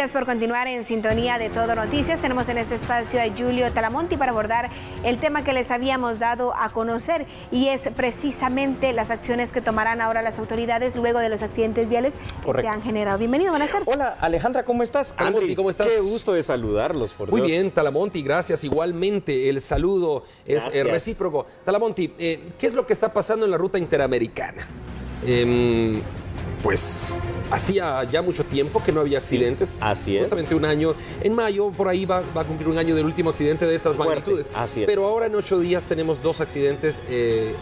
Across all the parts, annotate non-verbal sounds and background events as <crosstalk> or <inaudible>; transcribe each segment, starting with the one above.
Gracias por continuar en sintonía de Todo Noticias. Tenemos en este espacio a Julio Talamonti para abordar el tema que les habíamos dado a conocer y es precisamente las acciones que tomarán ahora las autoridades luego de los accidentes viales que se han generado. Bienvenido, buenas tardes. Hola, Alejandra, ¿cómo estás? Talamonti, ¿cómo estás? Qué gusto de saludarlos, por Muy Dios. bien, Talamonti, gracias. Igualmente, el saludo es eh, recíproco. Talamonti, eh, ¿qué es lo que está pasando en la ruta interamericana? Em, pues hacía ya mucho tiempo que no había Sí, accidentes. así es. Justamente un año. En mayo, por ahí va, va a cumplir un año del último accidente de estas Fuerte, magnitudes. así es. Pero ahora en ocho días tenemos dos accidentes eh,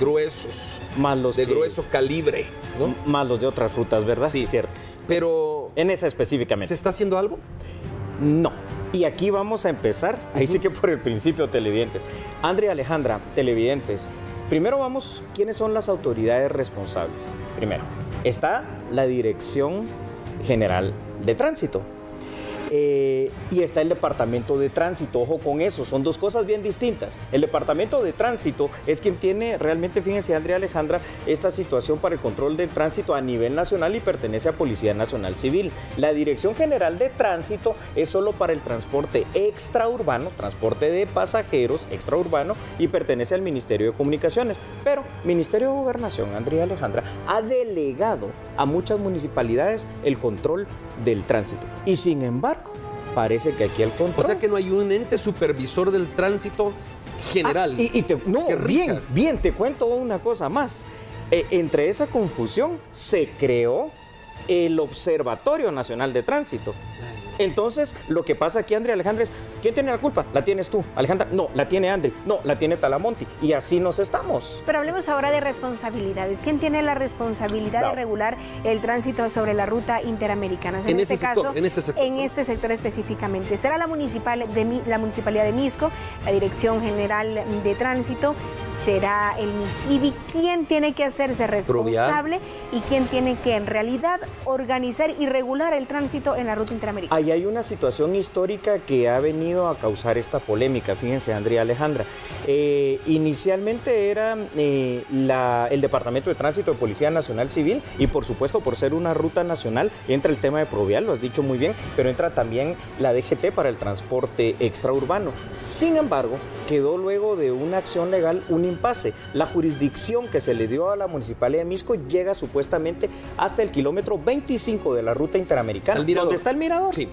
gruesos, Más los de que- grueso calibre, ¿no? Más los de otras rutas, ¿verdad? Sí. Cierto. Pero, En esa específicamente. ¿se está haciendo algo? No. Y aquí vamos a empezar, ahí sí que por el principio, televidentes. Andrea Alejandra, televidentes, primero vamos, ¿quiénes son las autoridades responsables? Primero, está la Dirección General de Tránsito. Eh, y está el Departamento de Tránsito, ojo con eso, son dos cosas bien distintas. El Departamento de Tránsito es quien tiene realmente, fíjense Andrea Alejandra, esta situación para el control del tránsito a nivel nacional y pertenece a Policía Nacional Civil. La Dirección General de Tránsito es solo para el transporte extraurbano, transporte de pasajeros extraurbano y pertenece al Ministerio de Comunicaciones. Pero Ministerio de Gobernación, Andrea Alejandra, ha delegado a muchas municipalidades el control del tránsito. Y sin embargo, parece que aquí el control... O sea que no hay un ente supervisor del tránsito general. Ah, y, y te- no, bien, bien, te cuento una cosa más. Eh, entre esa confusión se creó el Observatorio Nacional de Tránsito. Entonces, lo que pasa aquí, Andrea Alejandra, es, ¿quién tiene la culpa? ¿La tienes tú? Alejandra, no, la tiene Andri, no, la tiene Talamonti. Y así nos estamos. Pero hablemos ahora de responsabilidades. ¿Quién tiene la responsabilidad de regular el tránsito sobre la ruta interamericana? En este sector, caso, en este sector, en este sector específicamente. ¿Será la, municipal de, Mi- la Municipalidad de Misco, la Dirección General de Tránsito? ¿Será el MISIBI? ¿Quién tiene que hacerse responsable y quién tiene que en realidad organizar y regular el tránsito en la ruta interamericana? Hay una situación histórica que ha venido a causar esta polémica, fíjense, Andrea Alejandra. Eh, inicialmente era eh, la- el Departamento de Tránsito de Policía Nacional Civil y por supuesto por ser una ruta nacional entra el tema de Provial, lo has dicho muy bien, pero entra también la DGT para el transporte extraurbano. Sin embargo, quedó luego de una acción legal un impasse. La jurisdicción que se le dio a la Municipalidad de Misco llega supuestamente hasta el kilómetro 25 de la ruta interamericana. ¿Dónde está el mirador? Sí,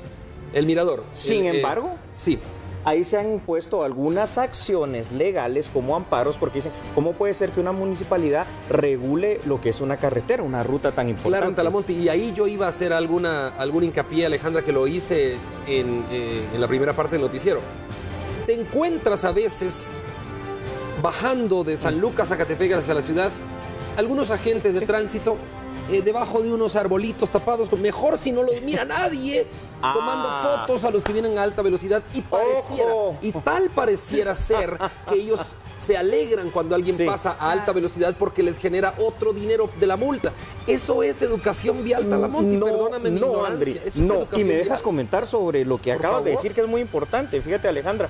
el mirador. Sin El, eh, embargo, sí. ahí se han impuesto algunas acciones legales como amparos porque dicen, ¿cómo puede ser que una municipalidad regule lo que es una carretera, una ruta tan importante? Claro, Talamonte. Y ahí yo iba a hacer alguna, algún hincapié, Alejandra, que lo hice en, eh, en la primera parte del noticiero. Te encuentras a veces bajando de San Lucas a Catepec hacia la ciudad algunos agentes de tránsito eh, debajo de unos arbolitos tapados, mejor si no lo mira nadie, <laughs> Ah. tomando fotos a los que vienen a alta velocidad y pareciera, Ojo. y tal pareciera ser que ellos se alegran cuando alguien Sí. pasa a alta velocidad porque les genera otro dinero de la multa. Eso es educación vial, Talamonti, perdóname mi no, ignorancia. Andri, Eso es no. Y me dejas vial. comentar sobre lo que Por acabas de decir, que es muy importante. Fíjate, Alejandra.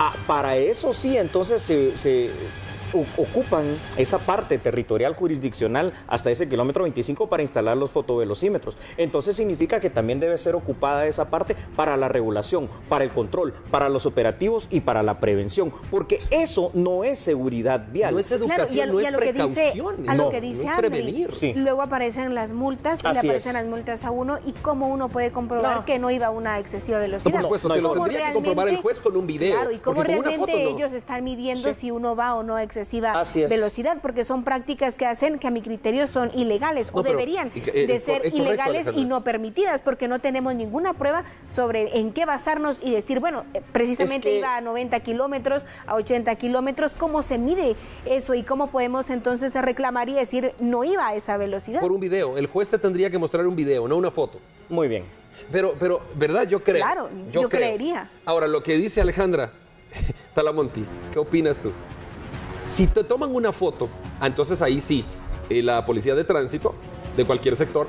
Ah, para eso sí, entonces se, ocupan esa parte territorial jurisdiccional hasta ese kilómetro 25 para instalar los fotovelocímetros. Entonces significa que también debe ser ocupada esa parte para la regulación, para el control, para los operativos y para la prevención, porque eso no es seguridad vial. No es Claro, educación, y a, lo- no y es precaución. a lo No, que no dice prevenir. Sí. luego aparecen las multas, y Así le aparecen es. las multas a uno y cómo uno puede comprobar No. que no iba a una excesiva No, velocidad. por supuesto, no te lo tendría que comprobar el juez con un video. Claro, y cómo realmente foto no. ellos están midiendo Sí. si uno va o no a excesiva Así es. velocidad, porque son prácticas que hacen que a mi criterio son ilegales No, o pero, deberían eh, de es ser cor- es correcto, ilegales y no permitidas, porque no tenemos ninguna prueba sobre en qué basarnos y decir, bueno, eh, precisamente Es que- iba a 90 kilómetros, a 80 kilómetros, ¿cómo se mide eso y cómo podemos entonces reclamar y decir no iba a esa velocidad? Por un video. El juez te tendría que mostrar un video, no una foto. Muy bien. Pero, pero, ¿verdad? Yo creo. Claro, yo creo. creería. Ahora, lo que dice Alejandra <laughs> Talamonti, ¿qué opinas tú? Si te toman una foto, ah, entonces ahí sí, eh, la policía de tránsito de cualquier sector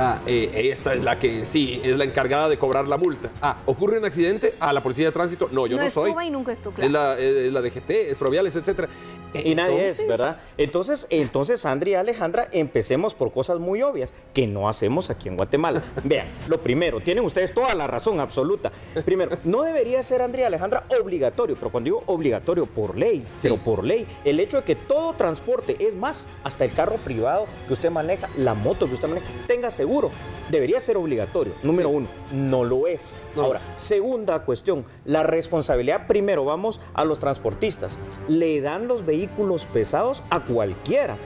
Ah, eh, esta es la que sí, es la encargada de cobrar la multa. Ah, ¿ocurre un accidente? Ah, la policía de tránsito. No, yo no, soy. y nunca es, es, la, es la DGT, es Proviales, etcétera. Y nadie es, ¿verdad? Entonces, entonces, Andrea y Alejandra, empecemos por cosas muy obvias que no hacemos aquí en Guatemala. <laughs> Vean, lo primero, tienen ustedes toda la razón absoluta. Primero, no debería ser, Andrea y Alejandra, obligatorio, pero cuando digo obligatorio, por ley, pero por ley, el hecho de que todo transporte, es más, hasta el carro privado que usted maneja, la moto que usted maneja, tenga seguro, debería ser obligatorio. Número uno, no lo es. Ahora, segunda cuestión, la responsabilidad, primero, vamos a los transportistas. Le dan los vehículos pesados a cualquiera.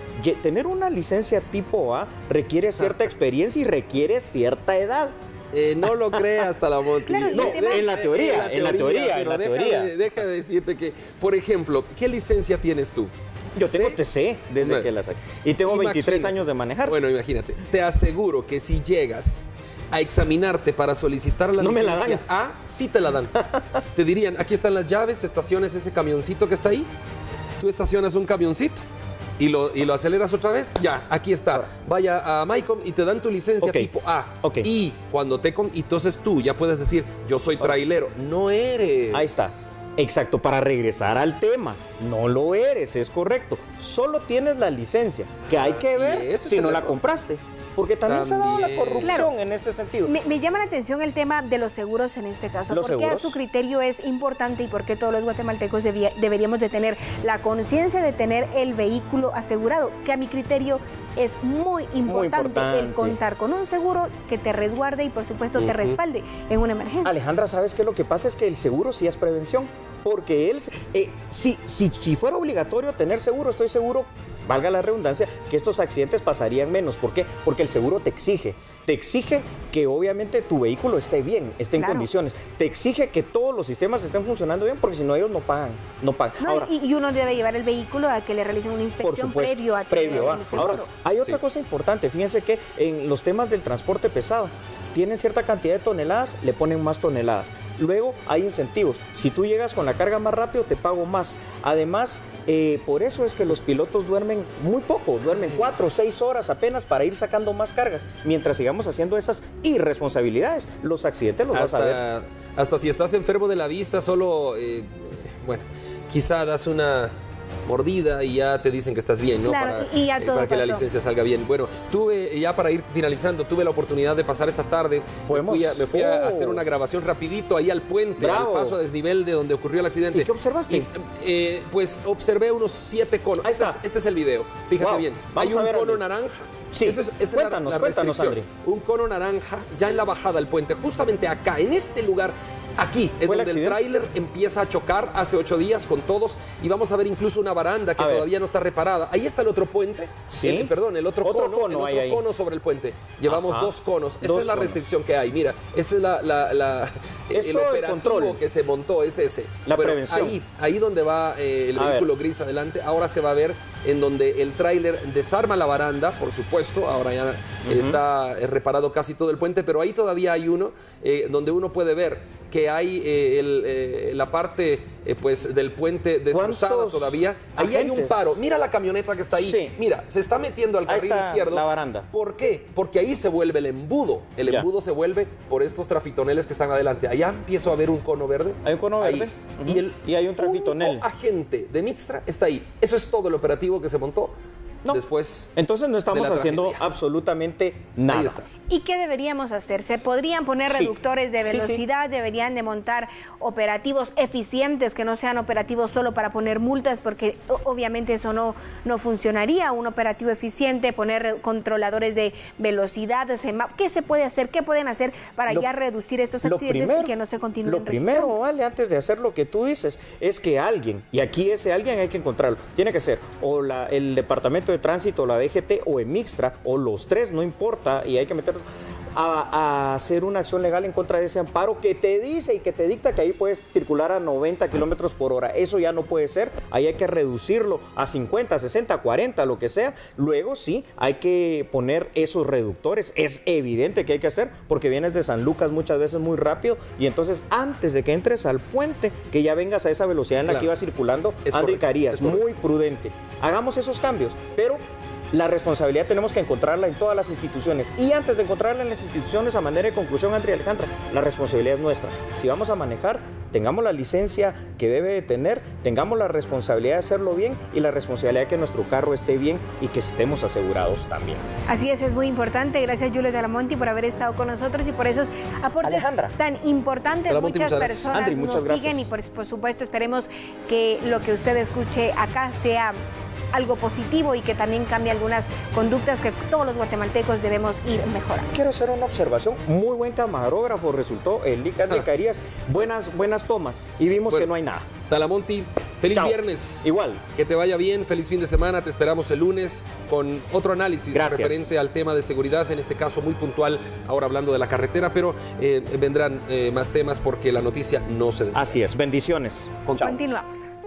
Tener una licencia tipo A requiere cierta experiencia y requiere cierta edad. Eh, no lo cree hasta la Monty. no, en la teoría, en la teoría, en la teoría. deja de decirte que, por ejemplo, ¿qué licencia tienes tú? Yo tengo TC desde que la saqué. Y tengo 23 años de manejar. Bueno, imagínate. Te aseguro que si llegas a examinarte para solicitar la no licencia me la dan. A, sí te la dan. <laughs> te dirían, aquí están las llaves, estaciones ese camioncito que está ahí. Tú estacionas un camioncito y lo, y lo aceleras otra vez, ya, aquí está. Vaya a MyCom y te dan tu licencia tipo A. Y cuando te... Con, entonces tú ya puedes decir, yo soy trailero. No eres. Ahí está. Exacto, para regresar al tema, no lo eres, es correcto. Solo tienes la licencia, que hay que ver si no la compraste. Porque también, se ha dado la corrupción en este sentido. Me, llama la atención el tema de los seguros en este caso. ¿Por qué a su criterio es importante y por qué todos los guatemaltecos deberíamos de tener la conciencia de tener el vehículo asegurado? Que a mi criterio es muy importante, el contar con un seguro que te resguarde y por supuesto te respalde en una emergencia. Alejandra, ¿sabes qué? Lo que pasa es que el seguro sí es prevención. Porque él, eh, si, si, si fuera obligatorio tener seguro, estoy seguro valga la redundancia, que estos accidentes pasarían menos. ¿Por qué? Porque el seguro te exige. Te exige que obviamente tu vehículo esté bien, esté en condiciones. Te exige que todos los sistemas estén funcionando bien, porque si no ellos no pagan. No pagan. y, uno debe llevar el vehículo a que le realicen una inspección previo a previo, Ahora, hay otra cosa importante. Fíjense que en los temas del transporte pesado, tienen cierta cantidad de toneladas, le ponen más toneladas. Luego hay incentivos. Si tú llegas con la carga más rápido, te pago más. Además, eh, por eso es que los pilotos duermen muy poco, duermen cuatro o seis horas apenas para ir sacando más cargas. Mientras sigamos haciendo esas irresponsabilidades, los accidentes los vas a ver. Hasta si estás enfermo de la vista, solo, eh, bueno, quizá das una mordida y ya te dicen que estás bien, ¿no? para, y ya para que la licencia salga bien. Bueno, tuve, ya para ir finalizando, tuve la oportunidad de pasar esta tarde. ¿Podemos? Me fui, a, hacer una grabación rapidito ahí al puente, al paso a desnivel de donde ocurrió el accidente. ¿Y qué observaste? Eh, pues observé unos siete conos. Ahí está. Este, es, este el video. Fíjate bien. Hay un cono naranja. Sí, es, cuéntanos, cuéntanos, André. Un cono naranja ya en la bajada del puente, justamente acá, en este lugar Aquí es donde el, tráiler empieza a chocar hace ocho días con todos y vamos a ver incluso una baranda que todavía no está reparada. Ahí está el otro puente, ¿Sí? perdón, el otro, cono, el otro cono sobre el puente. Llevamos dos conos. Esa es la restricción que hay. Mira, ese es la, la, el operativo que se montó, es ese. La prevención. Ahí, ahí donde va eh, el vehículo gris adelante, ahora se va a ver en donde el tráiler desarma la baranda, por supuesto, ahora ya está eh, reparado casi todo el puente, pero ahí todavía hay uno eh, donde uno puede ver que hay eh, la parte pues del puente destrozada todavía. Ahí hay un paro. Mira la camioneta que está ahí. Mira, se está metiendo al carril izquierdo. La baranda. ¿Por qué? Porque ahí se vuelve el embudo. El embudo se vuelve por estos trafitoneles que están adelante. Allá empiezo a ver un cono verde. Hay un cono verde. y, el y hay un trafitonel. agente de Mixtra está ahí. Eso es todo el operativo que se montó. Después. Entonces no estamos haciendo absolutamente nada. ¿Y qué deberíamos hacer? ¿Se podrían poner reductores de velocidad? ¿Deberían de montar operativos eficientes que no sean operativos solo para poner multas? Porque obviamente eso no, no funcionaría. Un operativo eficiente, poner controladores de velocidad, ¿qué se puede hacer? ¿Qué pueden hacer para ya reducir estos accidentes y que no se continúen? Lo primero, vale, antes de hacer lo que tú dices, es que alguien, y aquí ese alguien hay que encontrarlo, tiene que ser o la, el departamento de tránsito, la DGT o en Mixtra, o los tres, no importa, y hay que meter a, hacer una acción legal en contra de ese amparo que te dice y que te dicta que ahí puedes circular a 90 kilómetros por hora. Eso ya no puede ser. Ahí hay que reducirlo a 50, 60, 40, lo que sea. Luego sí, hay que poner esos reductores. Es evidente que hay que hacer porque vienes de San Lucas muchas veces muy rápido y entonces antes de que entres al puente, que ya vengas a esa velocidad en la que iba circulando, André Carías, muy prudente. Hagamos esos cambios, pero La responsabilidad tenemos que encontrarla en todas las instituciones. Y antes de encontrarla en las instituciones, a manera de conclusión, Andrea Alejandra, la responsabilidad es nuestra. Si vamos a manejar, tengamos la licencia que debe de tener, tengamos la responsabilidad de hacerlo bien y la responsabilidad de que nuestro carro esté bien y que estemos asegurados también. Así es, es muy importante. Gracias Julio Talamonti por haber estado con nosotros y por esos aportes tan importantes. muchas personas nos siguen y por, por supuesto esperemos que lo que usted escuche acá sea algo positivo y que también cambie algunas conductas que todos los guatemaltecos debemos ir mejorando. Quiero hacer una observación. Muy buen camarógrafo resultó el Lica de ah. Carías. Buenas, buenas tomas y vimos que no hay nada. Talamonti, feliz viernes. Igual. Que te vaya bien, feliz fin de semana. Te esperamos el lunes con otro análisis referente al tema de seguridad, en este caso muy puntual, ahora hablando de la carretera, pero eh, vendrán eh, más temas porque la noticia no se Así es, bendiciones. Continuamos.